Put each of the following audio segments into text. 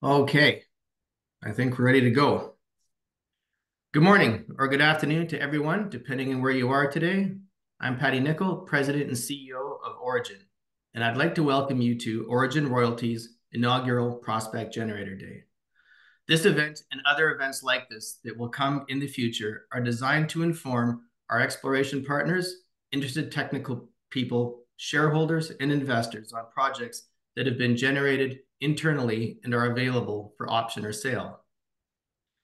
Okay, I think we're ready to go. Good morning or good afternoon to everyone, depending on where you are today. I'm Paddy Nicol, President and CEO of Orogen, and I'd like to welcome you to Orogen Royalties inaugural Prospect Generator Day. This event and other events like this that will come in the future are designed to inform our exploration partners, interested technical people, shareholders, and investors on projects that have been generated internally and are available for option or sale.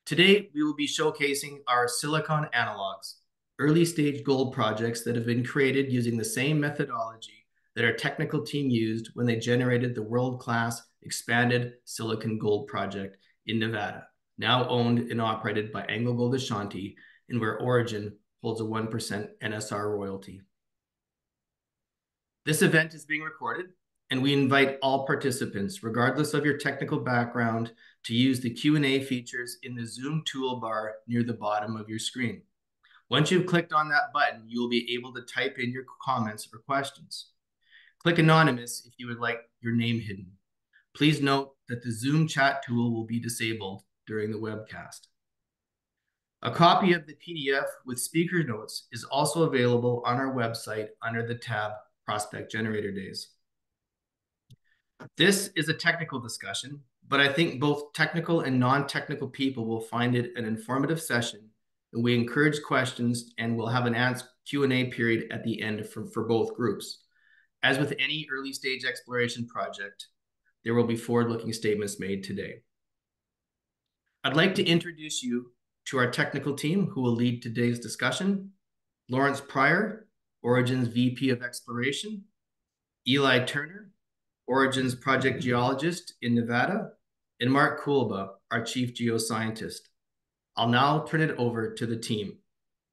Today, we will be showcasing our Silicon analogs, early-stage gold projects that have been created using the same methodology that our technical team used when they generated the world-class expanded Silicon gold project in Nevada, now owned and operated by AngloGold Ashanti, and where Orogen holds a 1% NSR royalty. This event is being recorded, and we invite all participants, regardless of your technical background, to use the Q&A features in the Zoom toolbar near the bottom of your screen. Once you've clicked on that button, you will be able to type in your comments or questions. Click Anonymous if you would like your name hidden. Please note that the Zoom chat tool will be disabled during the webcast. A copy of the PDF with speaker notes is also available on our website under the tab Prospect Generator Days. This is a technical discussion, but I think both technical and non-technical people will find it an informative session, and we encourage questions, and we'll have an answer Q&A period at the end for both groups. As with any early-stage exploration project, there will be forward-looking statements made today. I'd like to introduce you to our technical team who will lead today's discussion: Lawrence Prior, Orogen's VP of Exploration; Eli Turner, Orogen's Project Geologist in Nevada; and Mark Kulba, our Chief Geoscientist. I'll now turn it over to the team.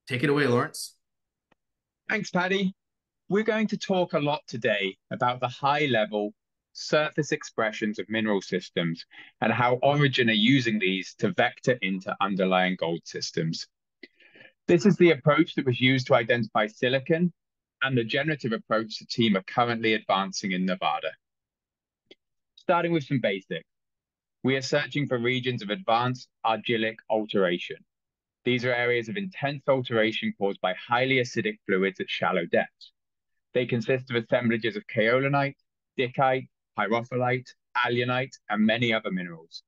Take it away, Lawrence. Thanks, Paddy. We're going to talk a lot today about the high-level surface expressions of mineral systems and how Orogen are using these to vector into underlying gold systems. This is the approach that was used to identify Silicon and the generative approach the team are currently advancing in Nevada. Starting with some basics, we are searching for regions of advanced argillic alteration. These are areas of intense alteration caused by highly acidic fluids at shallow depths. They consist of assemblages of kaolinite, dickite, pyrophyllite, alunite, and many other minerals.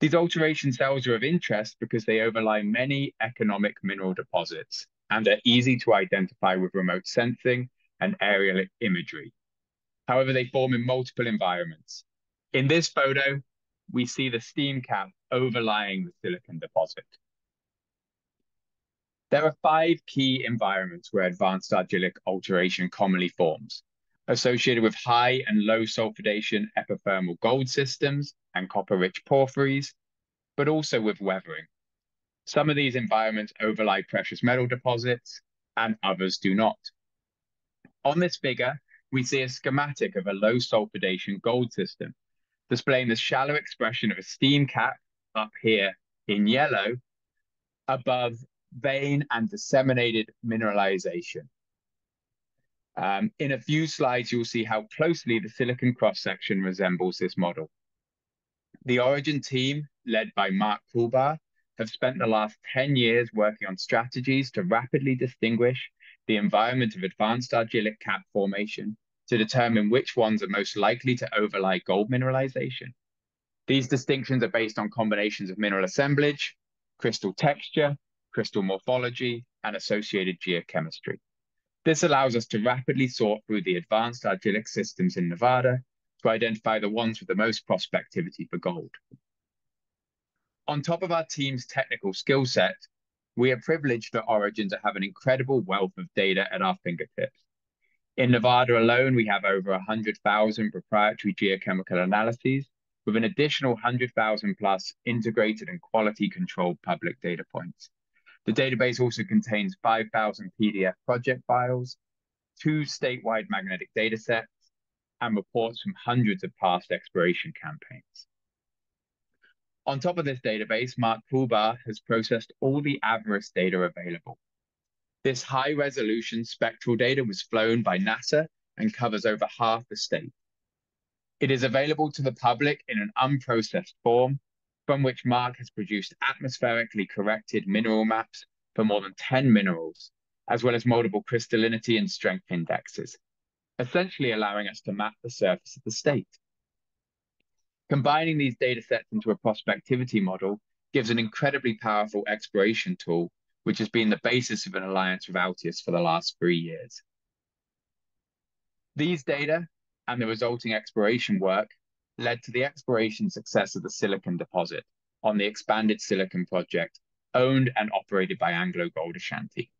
These alteration cells are of interest because they overlie many economic mineral deposits and are easy to identify with remote sensing and aerial imagery. However, they form in multiple environments. In this photo, we see the steam cap overlying the Silicon deposit. There are five key environments where advanced argillic alteration commonly forms, associated with high and low sulfidation epithermal gold systems and copper-rich porphyries, but also with weathering. Some of these environments overlie precious metal deposits, and others do not. On this figure, we see a schematic of a low sulfidation gold system, displaying the shallow expression of a steam cap up here in yellow above vein and disseminated mineralization. Um, in a few slides, you'll see how closely the Silicon cross-section resembles this model. The Orogen team, led by Mark Kulba, have spent the last 10 years working on strategies to rapidly distinguish the environment of advanced argillic cap formation to determine which ones are most likely to overlie gold mineralization. These distinctions are based on combinations of mineral assemblage, crystal texture, crystal morphology, and associated geochemistry. This allows us to rapidly sort through the advanced argillic systems in Nevada to identify the ones with the most prospectivity for gold. On top of our team's technical skill set, we are privileged at Orogen to have an incredible wealth of data at our fingertips. In Nevada alone, we have over 100,000 proprietary geochemical analyses, with an additional 100,000+ integrated and quality-controlled public data points. The database also contains 5,000 PDF project files, two statewide magnetic data sets, and reports from hundreds of past exploration campaigns. On top of this database, Mark Kulba has processed all the AVIRIS data available. This high-resolution spectral data was flown by NASA and covers over half the state. It is available to the public in an unprocessed form, from which Mark has produced atmospherically corrected mineral maps for more than 10 minerals, as well as multiple crystallinity and strength indexes, essentially allowing us to map the surface of the state. Combining these data sets into a prospectivity model gives an incredibly powerful exploration tool, which has been the basis of an alliance with Altius for the last three years. These data and the resulting exploration work led to the exploration success of the Silicon deposit on the expanded Silicon project, owned and operated by Anglo Gold Ashanti.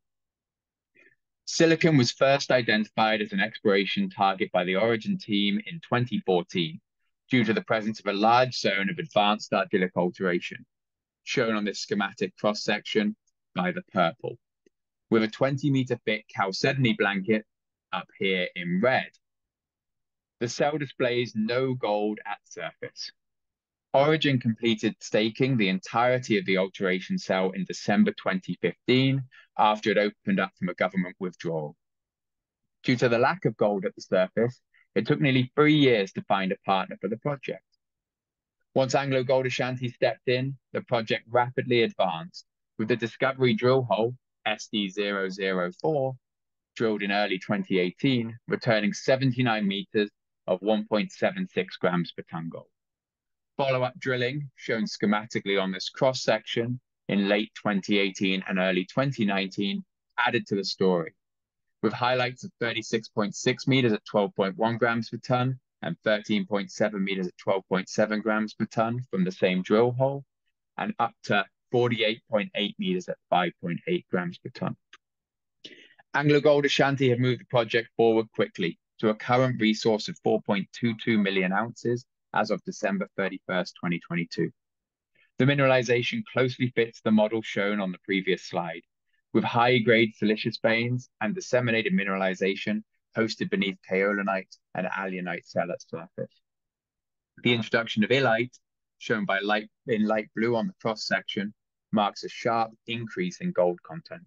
Silicon was first identified as an exploration target by the Orogen team in 2014 due to the presence of a large zone of advanced argillic alteration, shown on this schematic cross-section by the purple, with a 20 meter thick chalcedony blanket up here in red. The cell displays no gold at surface. Orogen completed staking the entirety of the alteration cell in December 2015 after it opened up from a government withdrawal. Due to the lack of gold at the surface, it took nearly three years to find a partner for the project. Once Anglo Gold Ashanti stepped in, the project rapidly advanced, with the discovery drill hole, SD004, drilled in early 2018, returning 79 meters of 1.76 grams per ton gold. Follow-up drilling, shown schematically on this cross-section in late 2018 and early 2019, added to the story, with highlights of 36.6 meters at 12.1 grams per ton and 13.7 meters at 12.7 grams per ton from the same drill hole, and up to 48.8 meters at 5.8 grams per ton. Anglo Gold Ashanti have moved the project forward quickly to a current resource of 4.22 million ounces as of December 31st, 2022. The mineralization closely fits the model shown on the previous slide, with high-grade silicious veins and disseminated mineralization hosted beneath kaolinite and alunite cell at surface. The introduction of illite, shown by light in light blue on the cross-section, marks a sharp increase in gold content.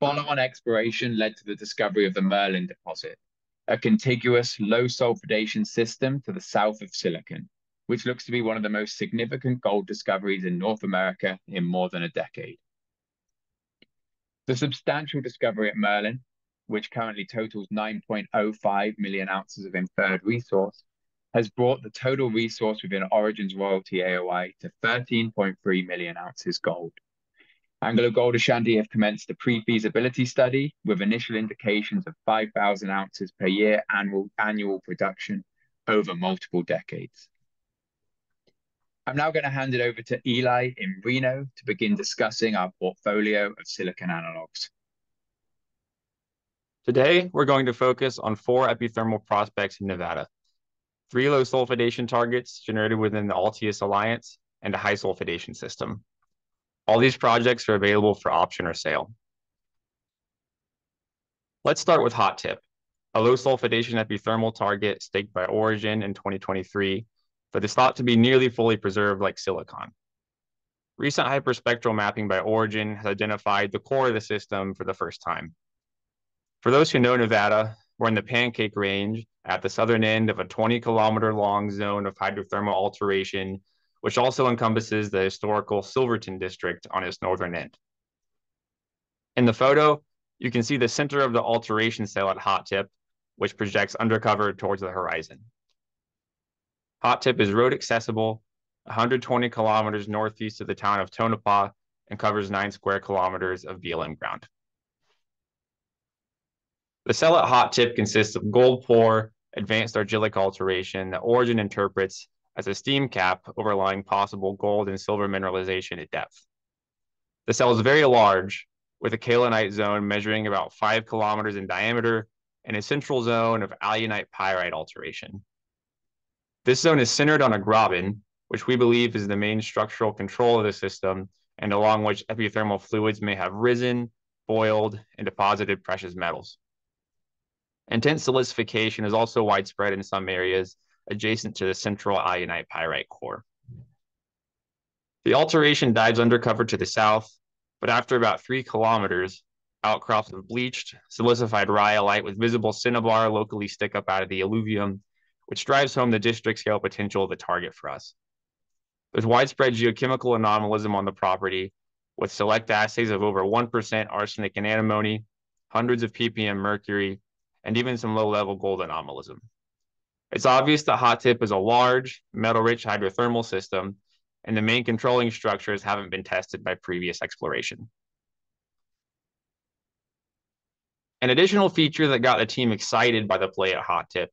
Follow-on exploration led to the discovery of the Merlin deposit, a contiguous low sulfidation system to the south of Silicon, which looks to be one of the most significant gold discoveries in North America in more than a decade. The substantial discovery at Merlin, which currently totals 9.05 million ounces of inferred resource, has brought the total resource within Orogen's royalty AOI to 13.3 million ounces gold. Anglo Gold Ashanti have commenced a pre-feasibility study with initial indications of 5,000 ounces per year annual, annual production over multiple decades. I'm now going to hand it over to Eli in Reno to begin discussing our portfolio of silicon analogs. Today, we're going to focus on four epithermal prospects in Nevada, three low sulfidation targets generated within the Altius Alliance, and a high sulfidation system. All these projects are available for option or sale. Let's start with Hot Tip, a low sulfidation epithermal target staked by Orogen in 2023 that is thought to be nearly fully preserved like silicon. Recent hyperspectral mapping by Orogen has identified the core of the system for the first time. For those who know Nevada, we're in the Pancake Range at the southern end of a 20 kilometer long zone of hydrothermal alteration which also encompasses the historical Silverton district on its northern end. In the photo, you can see the center of the alteration cell at Hot Tip, which projects undercover towards the horizon. Hot Tip is road accessible, 120 kilometers northeast of the town of Tonopah, and covers 9 square kilometers of BLM ground. The cell at Hot Tip consists of gold poor, advanced argillic alteration that Orogen interprets as a steam cap overlying possible gold and silver mineralization at depth. The cell is very large, with a kaolinite zone measuring about five kilometers in diameter and a central zone of alunite pyrite alteration. This zone is centered on a graben, which we believe is the main structural control of the system and along which epithermal fluids may have risen, boiled, and deposited precious metals. Intense silicification is also widespread in some areas adjacent to the central alunite pyrite core. The alteration dives undercover to the south, but after about three kilometers, outcrops of bleached, silicified rhyolite with visible cinnabar locally stick up out of the alluvium, which drives home the district scale potential of the target for us. There's widespread geochemical anomalism on the property, with select assays of over 1% arsenic and antimony, hundreds of ppm mercury, and even some low-level gold anomalism. It's obvious that Hot Tip is a large, metal-rich hydrothermal system, and the main controlling structures haven't been tested by previous exploration. An additional feature that got the team excited by the play at Hot Tip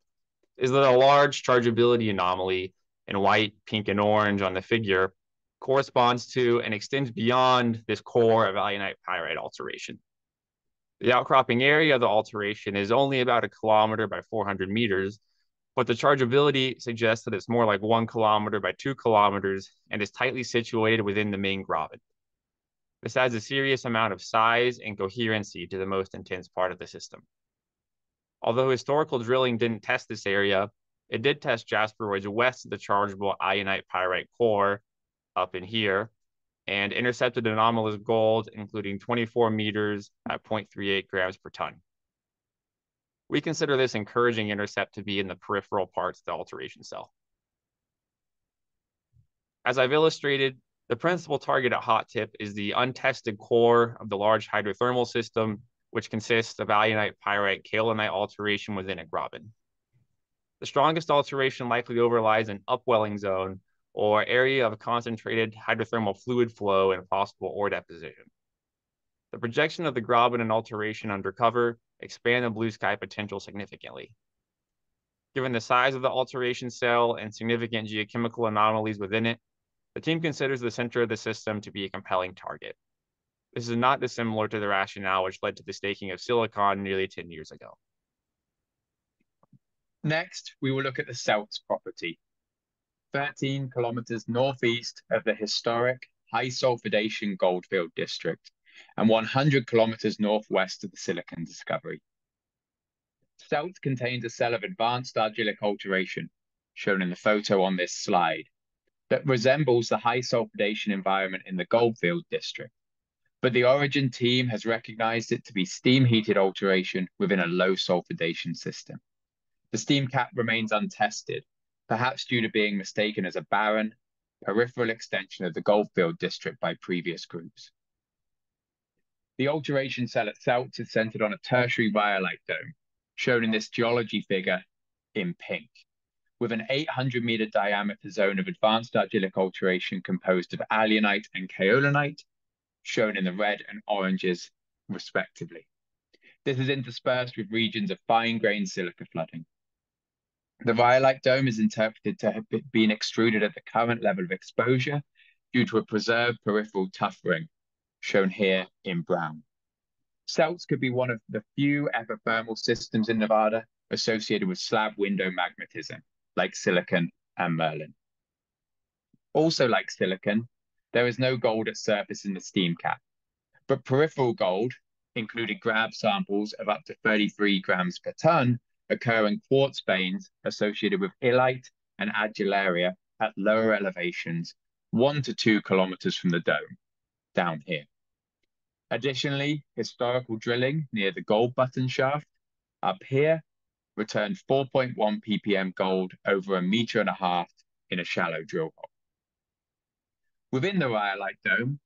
is that a large chargeability anomaly in white, pink, and orange on the figure corresponds to and extends beyond this core of alunite pyrite alteration. The outcropping area of the alteration is only about a kilometer by 400 meters, but the chargeability suggests that it's more like one kilometer by two kilometers and is tightly situated within the main graben. This adds a serious amount of size and coherency to the most intense part of the system. Although historical drilling didn't test this area, it did test jasperoids west of the chargeable alunite pyrite core up in here and intercepted anomalous gold, including 24 meters at 0.38 grams per ton. We consider this encouraging intercept to be in the peripheral parts of the alteration cell. As I've illustrated, the principal target at Hot Tip is the untested core of the large hydrothermal system, which consists of alunite pyrite kaolinite alteration within a graben. The strongest alteration likely overlies an upwelling zone or area of concentrated hydrothermal fluid flow and possible ore deposition. The projection of the graben and alteration under cover expand the blue sky potential significantly. Given the size of the alteration cell and significant geochemical anomalies within it, the team considers the center of the system to be a compelling target. This is not dissimilar to the rationale which led to the staking of Silicon nearly 10 years ago. Next, we will look at the Celts property, 13 kilometers northeast of the historic high sulfidation goldfield district and 100 kilometers northwest of the Silicon discovery. Celts contains a cell of advanced argillic alteration, shown in the photo on this slide, that resembles the high sulfidation environment in the Goldfield district. But the Orogen team has recognized it to be steam heated alteration within a low sulfidation system. The steam cap remains untested, perhaps due to being mistaken as a barren, peripheral extension of the Goldfield district by previous groups. The alteration cell itself is centered on a tertiary rhyolite dome, shown in this geology figure in pink, with an 800 meter diameter zone of advanced argillic alteration composed of alunite and kaolinite, shown in the red and oranges respectively. This is interspersed with regions of fine-grained silica flooding. The rhyolite dome is interpreted to have been extruded at the current level of exposure due to a preserved peripheral tuff ring, shown here in brown. Celts could be one of the few epithermal systems in Nevada associated with slab window magmatism, like Silicon and Merlin. Also like Silicon, there is no gold at surface in the steam cap, but peripheral gold, including grab samples of up to 33 grams per ton, occur in quartz veins associated with illite and adularia at lower elevations, one to two kilometers from the dome, down here. Additionally, historical drilling near the gold button shaft up here returned 4.1 ppm gold over a meter and a half in a shallow drill hole. Within the rhyolite dome,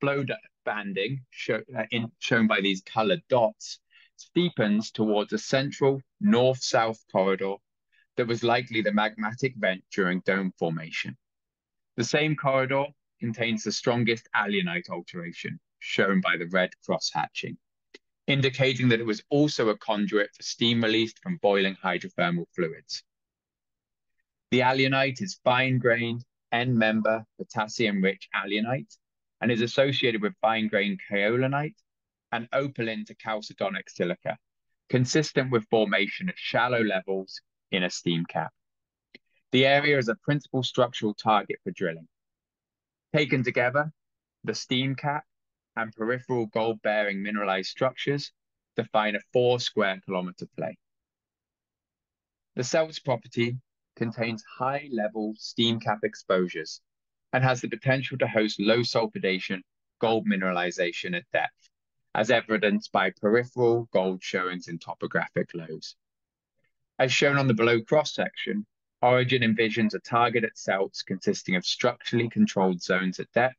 flow banding show, uh, in, shown by these colored dots steepens towards a central north-south corridor that was likely the magmatic vent during dome formation. The same corridor contains the strongest alunite alteration, shown by the red cross-hatching, indicating that it was also a conduit for steam released from boiling hydrothermal fluids. The alunite is fine-grained, end-member, potassium-rich alunite, and is associated with fine-grained kaolinite and opaline to chalcedonic silica, consistent with formation at shallow levels in a steam cap. The area is a principal structural target for drilling. Taken together, the steam cap and peripheral gold-bearing mineralized structures define a four square kilometer play. The Celts property contains high-level steam cap exposures and has the potential to host low sulfidation gold mineralization at depth as evidenced by peripheral gold showings in topographic lows. As shown on the below cross-section, Orogen envisions a target at Celts consisting of structurally controlled zones at depth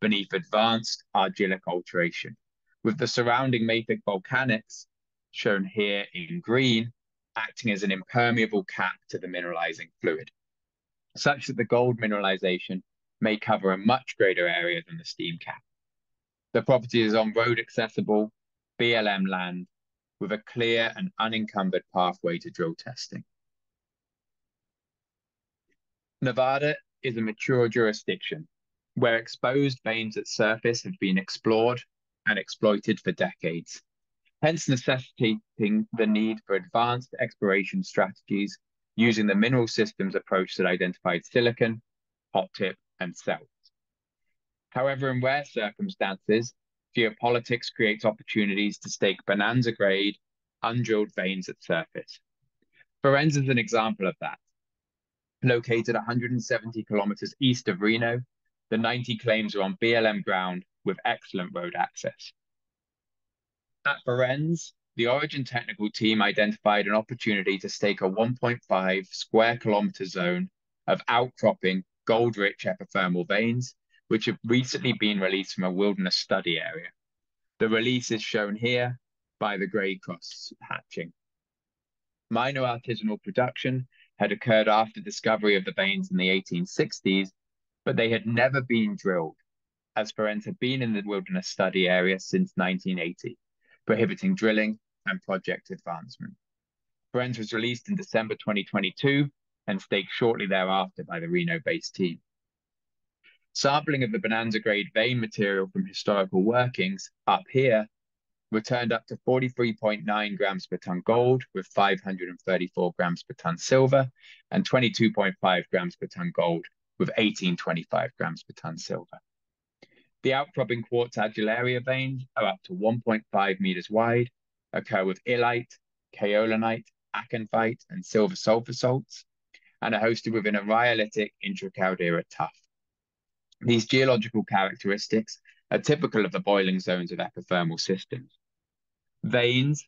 beneath advanced argillic alteration, with the surrounding mafic volcanics, shown here in green, acting as an impermeable cap to the mineralizing fluid, such that the gold mineralization may cover a much greater area than the steam cap. The property is on road accessible, BLM land, with a clear and unencumbered pathway to drill testing. Nevada is a mature jurisdiction where exposed veins at surface have been explored and exploited for decades, hence necessitating the need for advanced exploration strategies using the mineral systems approach that identified silicon, hot tip, and Celts. However, in rare circumstances, geopolitics creates opportunities to stake bonanza grade, undrilled veins at surface. Firenze is an example of that. Located 170 kilometers east of Reno, the 90 claims are on BLM ground with excellent road access. At Firenze, the Orogen technical team identified an opportunity to stake a 1.5 square kilometer zone of outcropping gold-rich epithermal veins, which have recently been released from a wilderness study area. The release is shown here by the grey cross hatching. Minor artisanal production had occurred after discovery of the veins in the 1860s, but they had never been drilled, as Firenze had been in the wilderness study area since 1980, prohibiting drilling and project advancement. Firenze was released in December 2022 and staked shortly thereafter by the Reno-based team. Sampling of the Bonanza grade vein material from historical workings up here returned up to 43.9 grams per ton gold with 534 grams per ton silver and 22.5 grams per ton gold with 1825 grams per ton silver. The outcropping quartz adularia veins are up to 1.5 meters wide, occur with illite, kaolinite, acanthite, and silver sulfur salts, and are hosted within a rhyolitic intracaldera tuff. These geological characteristics are typical of the boiling zones of epithermal systems. Veins,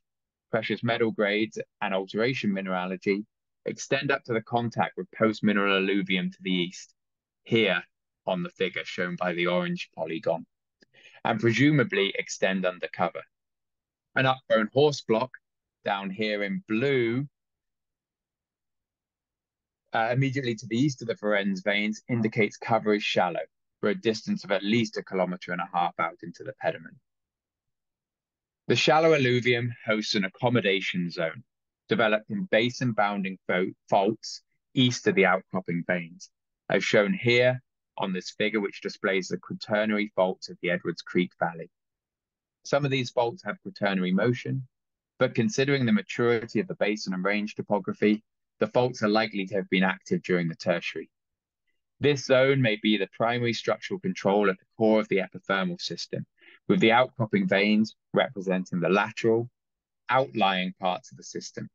precious metal grades, and alteration mineralogy extend up to the contact with post-mineral alluvium to the east, here on the figure shown by the orange polygon, and presumably extend undercover. An upthrown horst block down here in blue uh, immediately to the east of the Firenze veins indicates cover is shallow for a distance of at least a kilometer and a half out into the pediment. The shallow alluvium hosts an accommodation zone developed in basin bounding faults east of the outcropping veins, as shown here on this figure, which displays the quaternary faults of the Edwards Creek Valley. Some of these faults have quaternary motion, but considering the maturity of the basin and range topography, the faults are likely to have been active during the tertiary. This zone may be the primary structural control at the core of the epithermal system, with the outcropping veins representing the lateral, outlying parts of the system.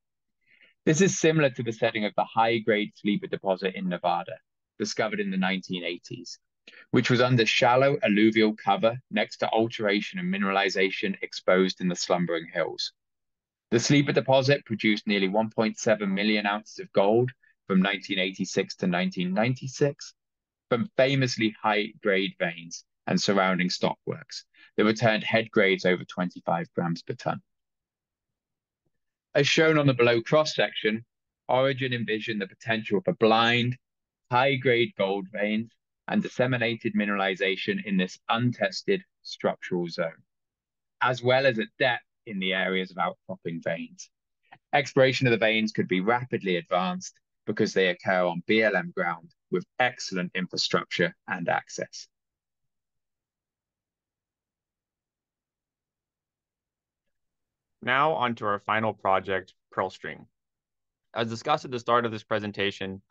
This is similar to the setting of the high-grade Sleeper deposit in Nevada, discovered in the 1980s, which was under shallow alluvial cover next to alteration and mineralization exposed in the slumbering hills. The Sleeper deposit produced nearly 1.7 million ounces of gold from 1986 to 1996 from famously high-grade veins and surrounding stockworks, that returned head grades over 25 grams per ton. As shown on the below cross section, Orogen envisioned the potential for blind, high-grade gold veins and disseminated mineralization in this untested structural zone, as well as at depth in the areas of outcropping veins. Exploration of the veins could be rapidly advanced because they occur on BLM ground with excellent infrastructure and access. Now onto our final project, Pearlstream. As discussed at the start of this presentation,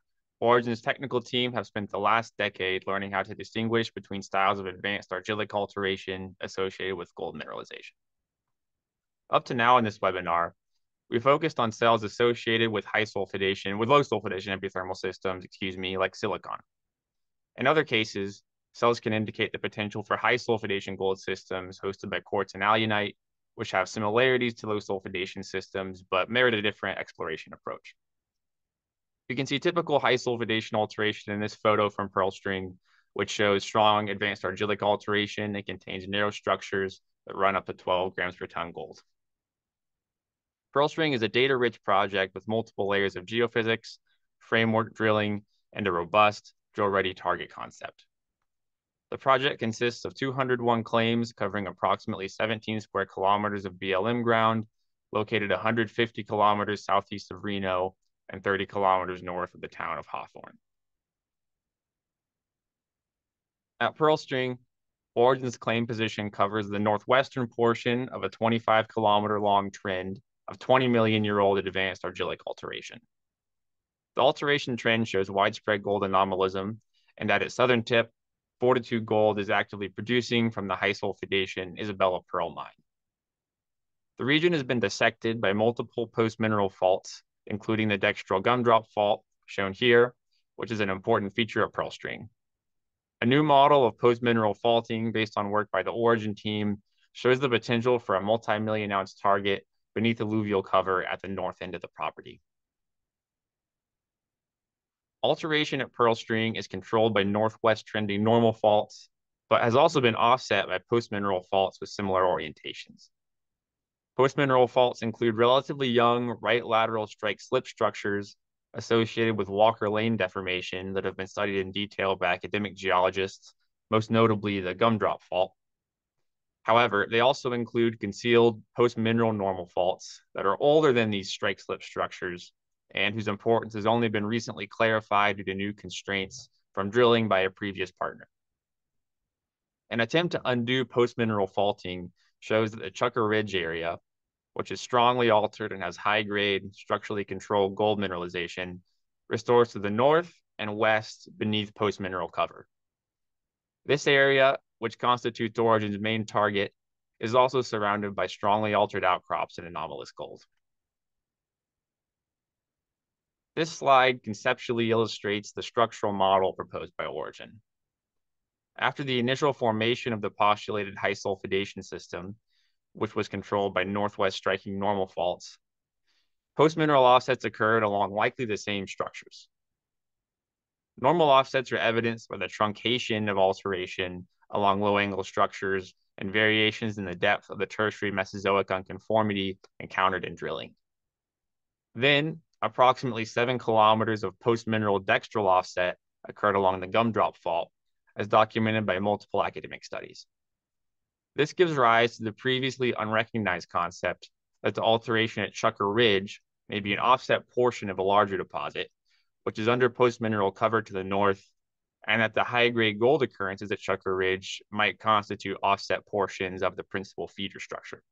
Orogen's technical team have spent the last decade learning how to distinguish between styles of advanced argillic alteration associated with gold mineralization. Up to now in this webinar, we focused on cells associated with high sulfidation, with low sulfidation epithermal systems, excuse me, like silicon. In other cases, cells can indicate the potential for high sulfidation gold systems hosted by quartz and alunite, which have similarities to low sulfidation systems, but merit a different exploration approach. You can see typical high sulfidation alteration in this photo from Pearl String, which shows strong advanced argillic alteration. It contains narrow structures that run up to 12 grams per ton gold. Pearl String is a data-rich project with multiple layers of geophysics, framework drilling, and a robust drill-ready target concept. The project consists of 201 claims covering approximately 17 square kilometers of BLM ground, located 150 kilometers southeast of Reno and 30 kilometers north of the town of Hawthorne. At Pearl String, Orogen's claim position covers the northwestern portion of a 25 kilometer long trend of 20 million year old advanced argillic alteration. The alteration trend shows widespread gold anomalism, and at its southern tip, Fortitude Gold is actively producing from the high sulfidation Isabella Pearl mine. The region has been dissected by multiple post-mineral faults, including the Dextral Gumdrop Fault, shown here, which is an important feature of Pearl String. A new model of post-mineral faulting based on work by the Orogen team shows the potential for a multi-million ounce target beneath alluvial cover at the north end of the property. Alteration at Pearl String is controlled by northwest trending normal faults, but has also been offset by post-mineral faults with similar orientations. Post-mineral faults include relatively young right lateral strike slip structures associated with Walker Lane deformation that have been studied in detail by academic geologists, most notably the Gumdrop Fault. However, they also include concealed post-mineral normal faults that are older than these strike slip structures and whose importance has only been recently clarified due to new constraints from drilling by a previous partner. An attempt to undo post-mineral faulting shows that the Chucker Ridge area, which is strongly altered and has high-grade, structurally controlled gold mineralization, restores to the north and west beneath post-mineral cover. This area, which constitutes Orogen's main target, is also surrounded by strongly altered outcrops and anomalous gold. This slide conceptually illustrates the structural model proposed by Origin. After the initial formation of the postulated high sulfidation system, which was controlled by northwest striking normal faults, post-mineral offsets occurred along likely the same structures. Normal offsets are evidenced by the truncation of alteration along low-angle structures and variations in the depth of the tertiary Mesozoic unconformity encountered in drilling. Then, approximately seven kilometers of post-mineral dextral offset occurred along the gumdrop fault, as documented by multiple academic studies. This gives rise to the previously unrecognized concept that the alteration at Chucker Ridge may be an offset portion of a larger deposit, which is under post-mineral cover to the north, and that the high-grade gold occurrences at Chucker Ridge might constitute offset portions of the principal feeder structure.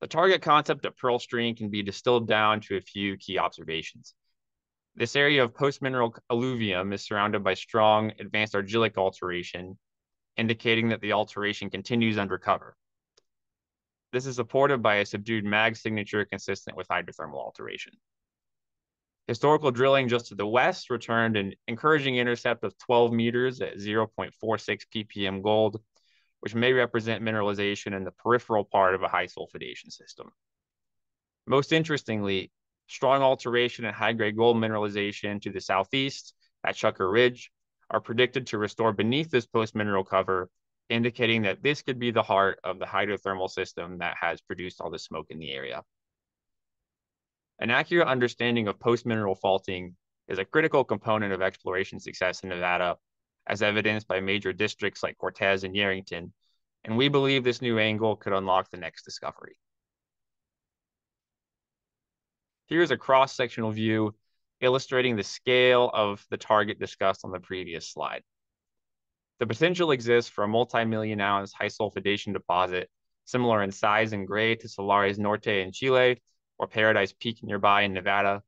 The target concept of Pearl String can be distilled down to a few key observations. This area of post-mineral alluvium is surrounded by strong advanced argillic alteration, indicating that the alteration continues under cover. This is supported by a subdued mag signature consistent with hydrothermal alteration. Historical drilling just to the west returned an encouraging intercept of 12 meters at 0.46 ppm gold which may represent mineralization in the peripheral part of a high sulfidation system. Most interestingly, strong alteration and high-grade gold mineralization to the southeast at Chucker Ridge are predicted to restore beneath this post-mineral cover, indicating that this could be the heart of the hydrothermal system that has produced all the smoke in the area. An accurate understanding of post-mineral faulting is a critical component of exploration success in Nevada as evidenced by major districts like Cortez and Yerington, and we believe this new angle could unlock the next discovery. Here's a cross-sectional view illustrating the scale of the target discussed on the previous slide. The potential exists for a multi-million ounce high sulfidation deposit, similar in size and grade to Salares Norte in Chile or Paradise Peak nearby in Nevada,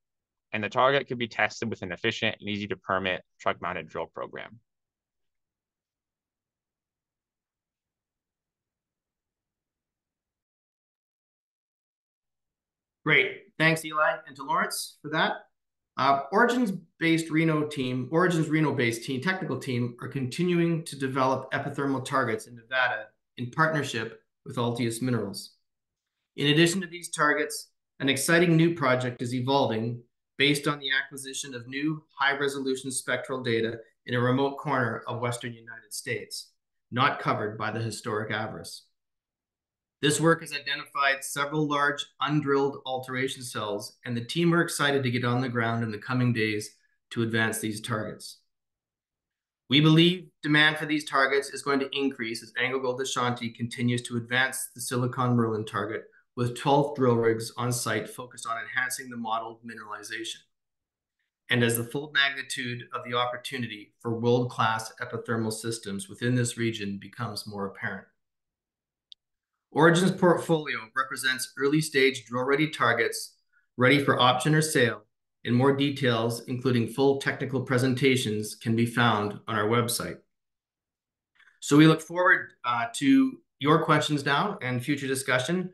and the target could be tested with an efficient and easy to permit truck-mounted drill program. Great. Thanks, Eli, and to Lawrence for that. Uh, Orogen's-based Reno team, Orogen's Reno-based team, technical team are continuing to develop epithermal targets in Nevada in partnership with Altius Minerals. In addition to these targets, an exciting new project is evolving based on the acquisition of new high-resolution spectral data in a remote corner of Western United States, not covered by the historic AVIRIS. This work has identified several large undrilled alteration cells, and the team are excited to get on the ground in the coming days to advance these targets. We believe demand for these targets is going to increase as AngloGold Ashanti continues to advance the Silicon Merlin target, with 12 drill rigs on site focused on enhancing the modeled mineralization, and as the full magnitude of the opportunity for world-class epithermal systems within this region becomes more apparent. Orogen's portfolio represents early-stage drill-ready targets ready for option or sale, and more details, including full technical presentations, can be found on our website. So we look forward uh, to your questions now and future discussion.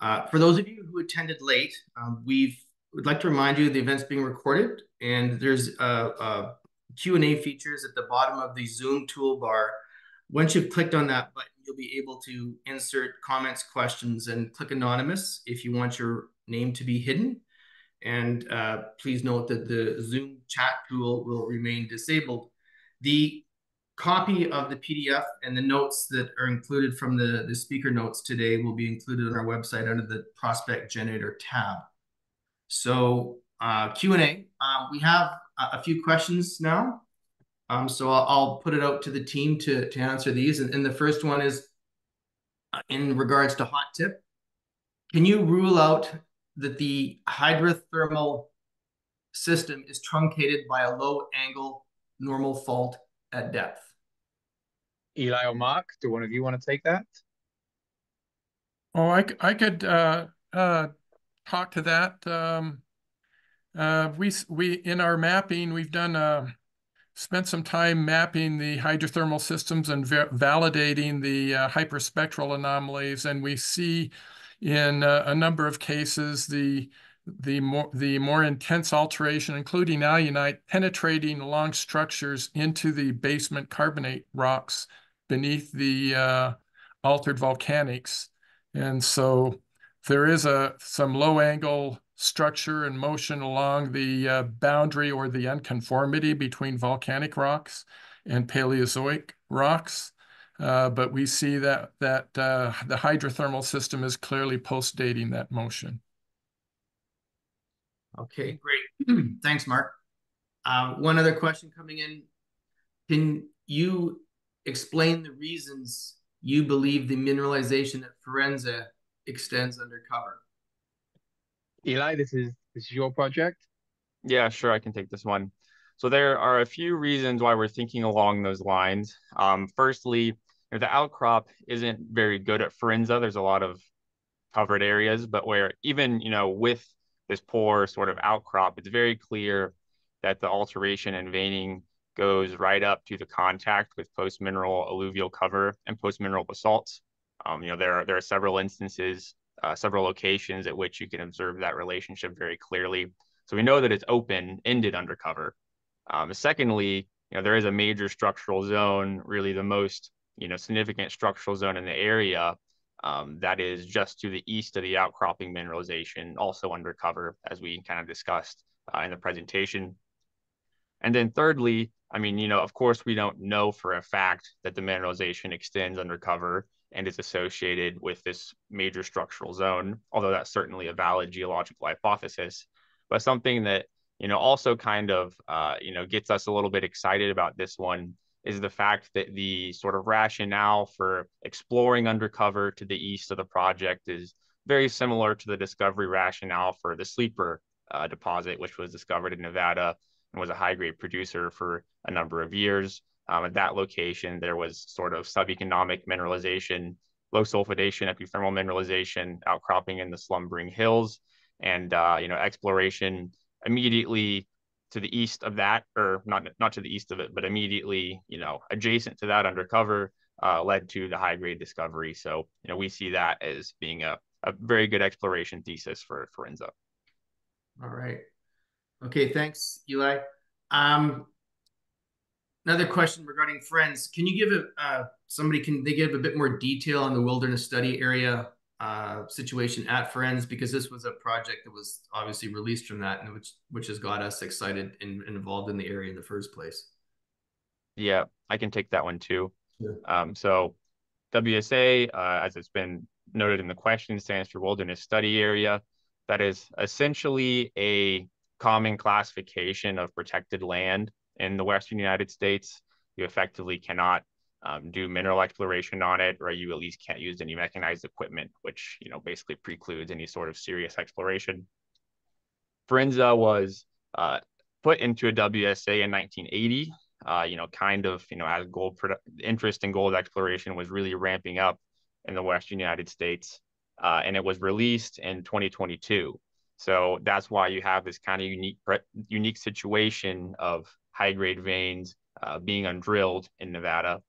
Uh, for those of you who attended late, um, we'd like to remind you the event's being recorded, and there's Q&A features at the bottom of the Zoom toolbar. Once you've clicked on that button, you'll be able to insert comments, questions, and click Anonymous if you want your name to be hidden. And uh, please note that the Zoom chat tool will remain disabled. The copy of the PDF and the notes that are included from the the speaker notes today will be included on our website under the Prospect Generator tab. So, uh, Q&A. Um, we have a few questions now, um, so I'll put it out to the team to answer these. And the first one is uh, in regards to hot tip. Can you rule out that the hydrothermal system is truncated by a low-angle normal fault at depth? Eli or Mark, do one of you want to take that? Oh, I I could uh, uh, talk to that. Um, uh, we we in our mapping, we've done spent some time mapping the hydrothermal systems and validating the hyperspectral anomalies, and we see in a number of cases the the more the more intense alteration, including alunite, penetrating along structures into the basement carbonate rocks beneath the uh, altered volcanics. And so there is a some low-angle structure and motion along the uh, boundary or the unconformity between volcanic rocks and Paleozoic rocks. Uh, but we see that that the hydrothermal system is clearly postdating that motion. Okay, great. Thanks, Mark. One other question coming in: Can you explain the reasons you believe the mineralization at Firenze extends undercover? Eli, this is this is your project. Yeah, sure, I can take this one. So there are a few reasons why we're thinking along those lines. Um, Firstly, the outcrop isn't very good at Firenze. There's a lot of covered areas, but where even, you know, with this poor sort of outcrop, it's very clear that the alteration and veining goes right up to the contact with post-mineral alluvial cover and post-mineral basalts. Um, you know, there are there are several instances, uh, several locations at which you can observe that relationship very clearly. So we know that it's open-ended undercover. Um, secondly, you know, there is a major structural zone, really the most, you know, significant structural zone in the area, um, that is just to the east of the outcropping mineralization, also undercover, as we kind of discussed uh, in the presentation. And then thirdly, I mean, you know, of course, we don't know for a fact that the mineralization extends undercover and is associated with this major structural zone, although that's certainly a valid geological hypothesis. But something that, you know, also kind of, uh, you know, gets us a little bit excited about this one is the fact that the sort of rationale for exploring undercover to the east of the project is very similar to the discovery rationale for the Sleeper uh, deposit, which was discovered in Nevada and was a high-grade producer for a number of years. Um, at that location, there was sort of sub-economic mineralization, low sulfidation, epithermal mineralization, outcropping in the slumbering hills, and, uh, you know, exploration immediately to the east of that, or not not to the east of it, but immediately, you know, adjacent to that undercover, uh, led to the high-grade discovery. So, you know, we see that as being a very good exploration thesis for Firenze. All right. Okay, thanks, Eli. Another question regarding friends. Can you give a uh, somebody, can they give a bit more detail on the wilderness study area uh, situation at Friends? because this was a project that was obviously released from that, and which which has got us excited and, and involved in the area in the first place. Yeah, I can take that one too. Sure. Um, so WSA, uh, as it's been noted in the question, stands for Wilderness Study Area. That is essentially a common classification of protected land in the Western United States. You effectively cannot um, do mineral exploration on it, or you at least can't use any mechanized equipment, which you know basically precludes any sort of serious exploration. Firenze was uh, put into a WSA in 1980. Uh, you know, kind of you know as gold interest in gold exploration was really ramping up in the Western United States, uh, and it was released in 2022. So that's why you have this kind of unique unique situation of high grade veins uh, being undrilled in Nevada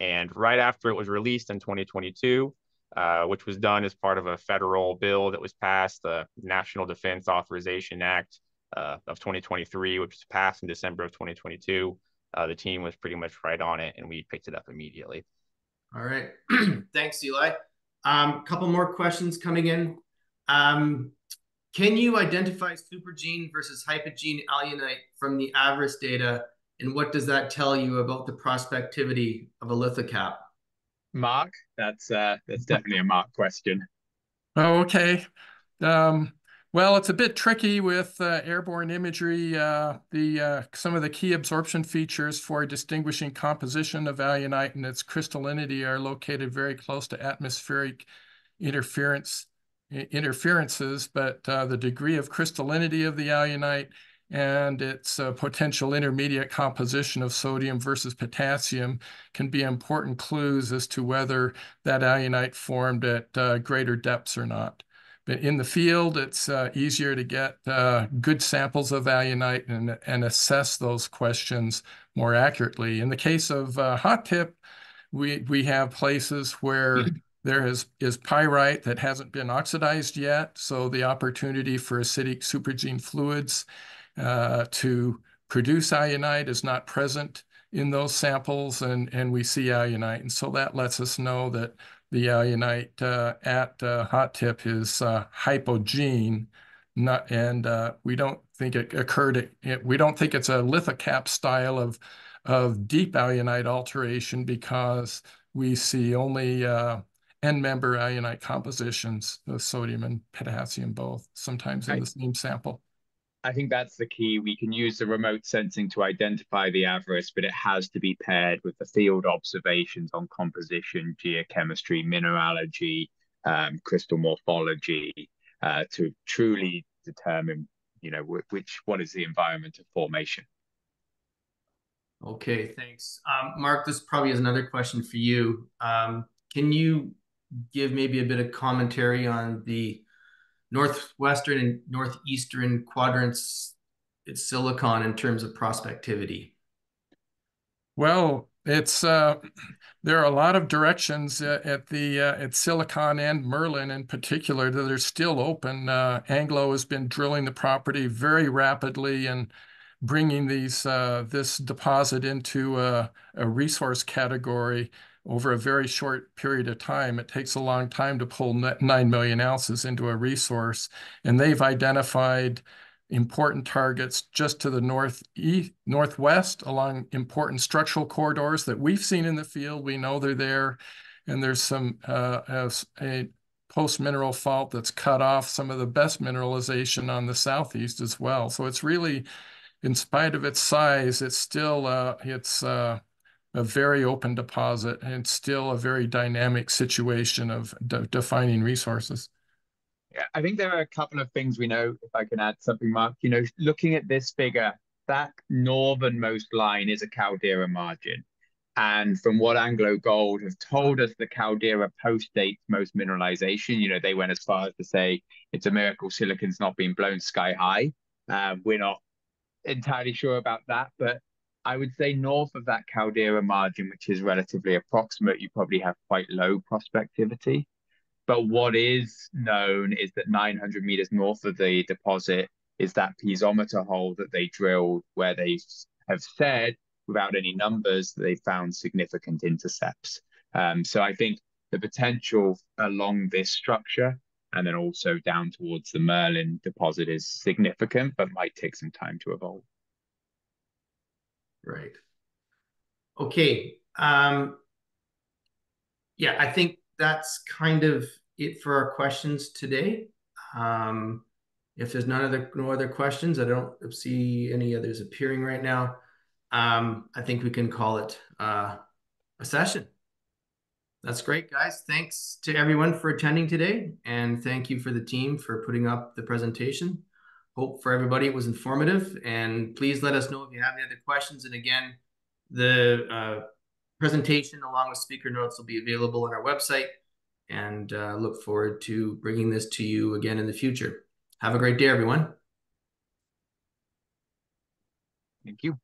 and right after it was released in 2022, uh, which was done as part of a federal bill that was passed, the National Defense Authorization Act uh, of 2023, which was passed in December of 2022, uh, the team was pretty much right on it and we picked it up immediately. All right. Thanks, Eli. A um, couple more questions coming in. Um, can you identify supergene versus hypogene alunite from the AVIRIS data and what does that tell you about the prospectivity of a lithocap? Mark, that's uh, that's definitely a Mark question. Oh, okay. Um, well, it's a bit tricky with uh, airborne imagery. Uh, the uh, some of the key absorption features for distinguishing composition of alunite and its crystallinity are located very close to atmospheric interference interferences, but uh, the degree of crystallinity of the alunite and its uh, potential intermediate composition of sodium versus potassium can be important clues as to whether that alunite formed at uh, greater depths or not. But in the field, it's uh, easier to get uh, good samples of alunite and, and assess those questions more accurately. In the case of uh, hot tip, we, we have places where there is, is pyrite that hasn't been oxidized yet, so the opportunity for acidic supergene fluids uh, to produce alunite is not present in those samples, and, and we see alunite. And so that lets us know that the alunite uh, at uh, hot tip is uh, hypogene, not, and uh, we don't think it occurred, it, we don't think it's a lithocap style of, of deep alunite alteration because we see only end member alunite compositions of sodium and potassium both, sometimes in the same sample. I think that's the key. We can use the remote sensing to identify the avarice, but it has to be paired with the field observations on composition, geochemistry, mineralogy, um, crystal morphology uh, to truly determine, you know, which what is the environment of formation. Okay, thanks. Um, Mark, this probably is another question for you. Um, can you give maybe a bit of commentary on the northwestern and northeastern quadrants it's silicon in terms of prospectivity? Well it's uh, there are a lot of directions uh, at the uh, at silicon and merlin in particular that are still open. Uh, anglo has been drilling the property very rapidly and bringing these uh, this deposit into a, a resource category over a very short period of time. It takes a long time to pull 9 million ounces into a resource. And they've identified important targets just to the northeast, northwest along important structural corridors that we've seen in the field. We know they're there. And there's some uh, a post-mineral fault that's cut off some of the best mineralization on the southeast as well. So it's really, in spite of its size, it's still, uh, it's uh, a very open deposit and still a very dynamic situation of de defining resources. Yeah, I think there are a couple of things we know, if I can add something, Mark. You know, looking at this figure, that northernmost line is a caldera margin. And from what Anglo Gold have told us, the caldera post dates most mineralization. You know, they went as far as to say it's a miracle silicon's not been blown sky high. Um, we're not entirely sure about that, but I would say north of that caldera margin, which is relatively approximate, you probably have quite low prospectivity. But what is known is that 900 meters north of the deposit is that piezometer hole that they drilled, where they have said, without any numbers, they found significant intercepts. Um, so I think the potential along this structure and then also down towards the Merlin deposit is significant, but might take some time to evolve. Right. Okay. Um, yeah, I think that's kind of it for our questions today. Um, if there's none other no other questions, I don't see any others appearing right now. Um, I think we can call it uh, a session. That's great, guys. Thanks to everyone for attending today, and thank you for the team for putting up the presentation. Hope for everybody it was informative, and please let us know if you have any other questions. And again, the uh, presentation along with speaker notes will be available on our website, and uh, look forward to bringing this to you again in the future. Have a great day, everyone. Thank you.